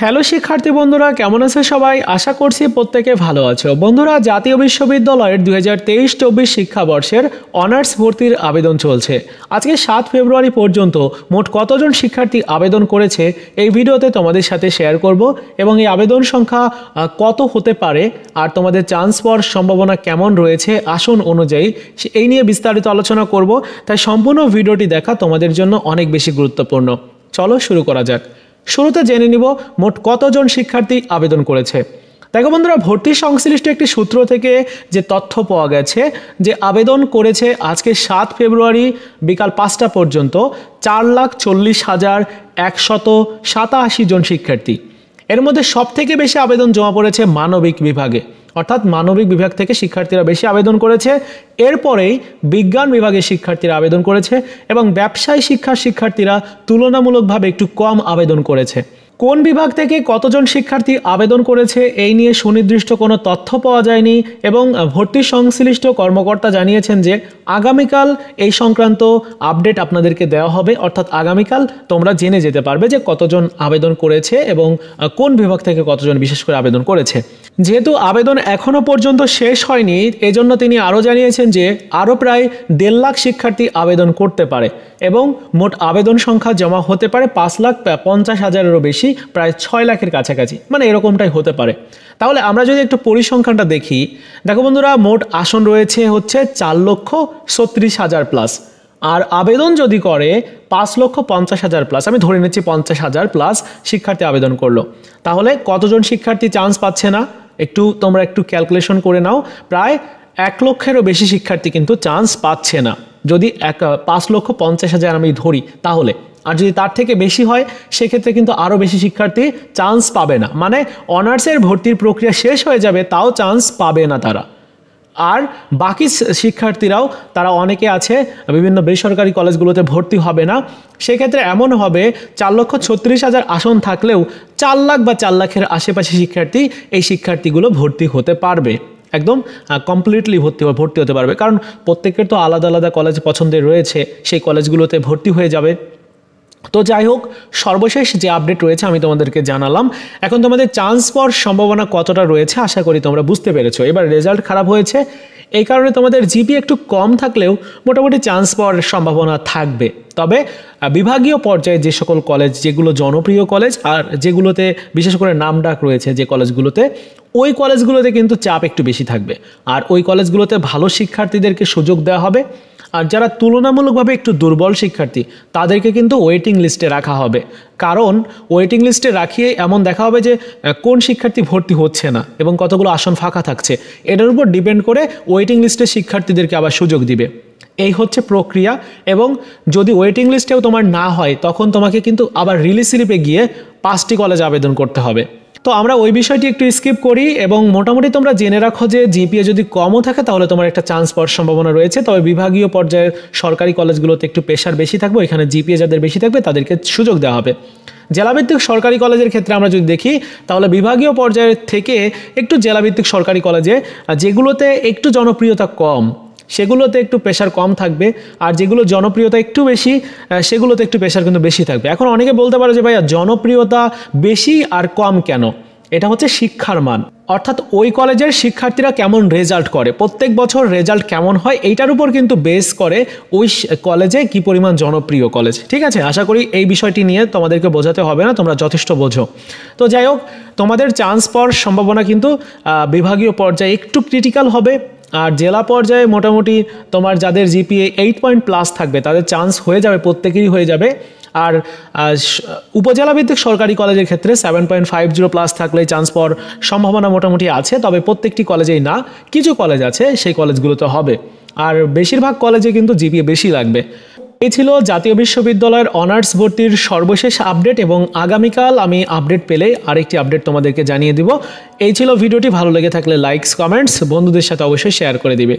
Hello শিক্ষার্থী বন্ধুরা, কেমন আছে সবাই? আশা করছি প্রত্যেকে ভালো আছো। বন্ধুরা, জাতীয় বিশ্ববিদ্যালয়ের দুই হাজার তেইশ চব্বিশ শিক্ষাবর্ষের অনার্স ভর্তির আবেদন চলছে। আজকে সাত ফেব্রুয়ারি পর্যন্ত মোট কতজন শিক্ষার্থী আবেদন করেছে এই ভিডিওতে তোমাদের সাথে শেয়ার করব এবং এই আবেদন সংখ্যা কত হতে পারে আর তোমাদের চান্স পাওয়ার সম্ভাবনা কেমন রয়েছে আসন অনুযায়ী এই নিয়ে বিস্তারিত আলোচনা করব। তাই সম্পূর্ণ ভিডিওটি দেখা তোমাদের জন্য অনেক বেশি গুরুত্বপূর্ণ। চলো শুরু করা যাক। শুরুতে জেনে নিব মোট কতজন শিক্ষার্থী আবেদন করেছে। দেখো বন্ধুরা, ভর্তি সংশ্লিষ্ট একটি সূত্র থেকে যে তথ্য পাওয়া গেছে যে আবেদন করেছে আজকে সাত ফেব্রুয়ারি বিকাল পাঁচটা পর্যন্ত চার লাখ চল্লিশ হাজার একশত সাতাশি জন শিক্ষার্থী। এর মধ্যে সবথেকে বেশি আবেদন জমা পড়েছে মানবিক বিভাগে। অর্থাৎ মানবিক বিভাগ থেকে শিক্ষার্থীরা বেশি আবেদন করেছে। এরপরেই বিজ্ঞান বিভাগের শিক্ষার্থীরা আবেদন করেছে এবং ব্যবসায় শিক্ষার শিক্ষার্থীরা তুলনামূলকভাবে একটু কম আবেদন করেছে। কোন বিভাগ থেকে কতজন শিক্ষার্থী আবেদন করেছে এই নিয়ে সুনির্দিষ্ট কোনো তথ্য পাওয়া যায়নি এবং ভর্তি সংশ্লিষ্ট কর্মকর্তা জানিয়েছেন যে আগামীকাল এই সংক্রান্ত আপডেট আপনাদেরকে দেওয়া হবে। অর্থাৎ আগামীকাল তোমরা জেনে যেতে পারবে যে কতজন আবেদন করেছে এবং কোন বিভাগ থেকে কতজন বিশেষ করে আবেদন করেছে। যেহেতু আবেদন এখনও পর্যন্ত শেষ হয়নি, এজন্য তিনি আরও জানিয়েছেন যে আরও প্রায় দেড় লাখ শিক্ষার্থী আবেদন করতে পারে এবং মোট আবেদন সংখ্যা জমা হতে পারে পাঁচ লাখ পঞ্চাশ হাজারেরও বেশি। প্রায় ছয় লাখের কাছাকাছি। মানে এরকমটাই হতে পারে। তাহলে আমরা যদি একটু পরিসংখ্যানটা দেখি, দেখো বন্ধুরা, মোট আসন রয়েছে হচ্ছে চার লক্ষ ছত্রিশ হাজার প্লাস। আর আবেদন যদি করে, পাঁচ লক্ষ পঞ্চাশ হাজার প্লাস। আমি ধরে নিচ্ছি পঞ্চাশ হাজার প্লাস শিক্ষার্থী আবেদন করল। তাহলে কতজন শিক্ষার্থী চান্স পাচ্ছে না? একটু তোমরা একটু ক্যালকুলেশন করে নাও। প্রায় এক লক্ষেরও বেশি শিক্ষার্থী কিন্তু চান্স পাচ্ছে না। যদি এক, পাঁচ লক্ষ পঞ্চাশ হাজার আমি ধরি, তাহলে আর যদি তার থেকে বেশি হয়, সেক্ষেত্রে কিন্তু আরও বেশি শিক্ষার্থী চান্স পাবে না। মানে অনার্সের ভর্তির প্রক্রিয়া শেষ হয়ে যাবে, তাও চান্স পাবে না তারা। আর বাকি শিক্ষার্থীরাও, তারা অনেকে আছে, বিভিন্ন বেসরকারি কলেজগুলোতে ভর্তি হবে না। সেক্ষেত্রে এমন হবে, চার লক্ষ ছত্রিশ হাজার আসন থাকলেও চার লাখ বা চার লাখের আশেপাশে শিক্ষার্থী এই শিক্ষার্থীগুলো ভর্তি হতে পারবে। একদম কমপ্লিটলি ভর্তি ভর্তি হতে পারবে। কারণ প্রত্যেকের তো আলাদা আলাদা কলেজ পছন্দের রয়েছে, সেই কলেজগুলোতে ভর্তি হয়ে যাবে। তো যাই হোক, সর্বশেষ যে আপডেট রয়েছে আমি তোমাদেরকে জানালাম। এখন তোমাদের চান্স পাওয়ার সম্ভাবনা কতটা রয়েছে আশা করি তোমরা বুঝতে পেরেছ। এবার রেজাল্ট খারাপ হয়েছে, এই কারণে তোমাদের জিপি একটু কম থাকলেও মোটামুটি চান্স পাওয়ার সম্ভাবনা থাকবে। তবে বিভাগীয় পর্যায়ে যে সকল কলেজ যেগুলো জনপ্রিয় কলেজ আর যেগুলোতে বিশেষ করে নামডাক রয়েছে যে কলেজগুলোতে ওই কলেজগুলোতে কিন্তু চাপ একটু বেশি থাকবে। আর ওই কলেজগুলোতে ভালো শিক্ষার্থীদেরকে সুযোগ দেওয়া হবে। আর যারা তুলনামূলকভাবে একটু দুর্বল শিক্ষার্থী, তাদেরকে কিন্তু ওয়েটিং লিস্টে রাখা হবে। কারণ ওয়েটিং লিস্টে রাখিয়ে এমন দেখা হবে যে কোন শিক্ষার্থী ভর্তি হচ্ছে না এবং কতগুলো আসন ফাঁকা থাকছে। এটার উপর ডিপেন্ড করে ওয়েটিং লিস্টে শিক্ষার্থীদেরকে আবার সুযোগ দিবে। এই হচ্ছে প্রক্রিয়া এবং যদি ওয়েটিং লিস্টেও তোমার না হয়, তখন তোমাকে কিন্তু আবার রিলিজ স্লিপে গিয়ে পাঁচটি কলেজ আবেদন করতে হবে। তো আমরা ওই বিষয়টি একটু স্কিপ করি এবং মোটামুটি তোমরা জেনে রাখো যে জিপিএ যদি কমও থাকে, তাহলে তোমার একটা চান্স পাওয়ার সম্ভাবনা রয়েছে। তবে বিভাগীয় পর্যায়ের সরকারি কলেজগুলোতে একটু প্রেশার বেশি থাকবে এখানে জিপিএ যাদের বেশি থাকবে, তাদেরকে সুযোগ দেওয়া হবে। জেলাভিত্তিক সরকারি কলেজের ক্ষেত্রে আমরা যদি দেখি, তাহলে বিভাগীয় পর্যায়ের থেকে একটু জেলাভিত্তিক সরকারি কলেজে, যেগুলোতে একটু জনপ্রিয়তা কম সেগুলোতে একটু প্রেশার কম থাকবে, আর যেগুলো জনপ্রিয়তা একটু বেশি সেগুলোতে একটু প্রেশার কিন্তু বেশি থাকবে। এখন অনেকে বলতে পারে যে, ভাইয়া, জনপ্রিয়তা বেশি আর কম কেন? এটা হচ্ছে শিক্ষার মান। অর্থাৎ ওই কলেজের শিক্ষার্থীরা কেমন রেজাল্ট করে? প্রত্যেক বছর রেজাল্ট কেমন হয়? এইটার উপর কিন্তু বেস করে ওই কলেজে কি পরিমাণ জনপ্রিয় কলেজ। ঠিক আছে? আশা করি এই বিষয়টি নিয়ে তোমাদেরকে বোঝাতে হবে না, তোমরা যথেষ্ট বোঝো। তো যাই হোক, তোমাদের চান্স পাওয়ার সম্ভাবনা কিন্তু বিভাগীয় পর্যায়ে একটু ক্রিটিক্যাল হবে। আর জেলা পর্যায়ে মোটামুটি তোমার যাদের জিপিএ এইট পয়েন্ট প্লাস থাকবে, তাদের চান্স হয়ে যাবে, প্রত্যেকেরই হয়ে যাবে। আর উপজেলা ভিত্তিক সরকারি কলেজের ক্ষেত্রে seven point five zero plus থাকলে চান্স পাওয়ার সম্ভাবনা মোটামুটি আছে, তবে প্রত্যেকটি কলেজেই না, কিছু কলেজ আছে, সেই কলেজগুলোতে হবে। আর বেশিরভাগ কলেজে কিন্তু জিপিএ বেশি লাগবে। এই ছিল জাতীয় বিশ্ববিদ্যালয়ের অনার্স ভর্তির সর্বশেষ আপডেট এবং আগামীকাল আমি আপডেট পেলে আরেকটি আপডেট তোমাদেরকে জানিয়ে দিব। এই ছিল ভিডিওটি, ভালো লেগে থাকলে লাইকস কমেন্টস বন্ধুদের সাথে অবশ্যই শেয়ার করে দিবে।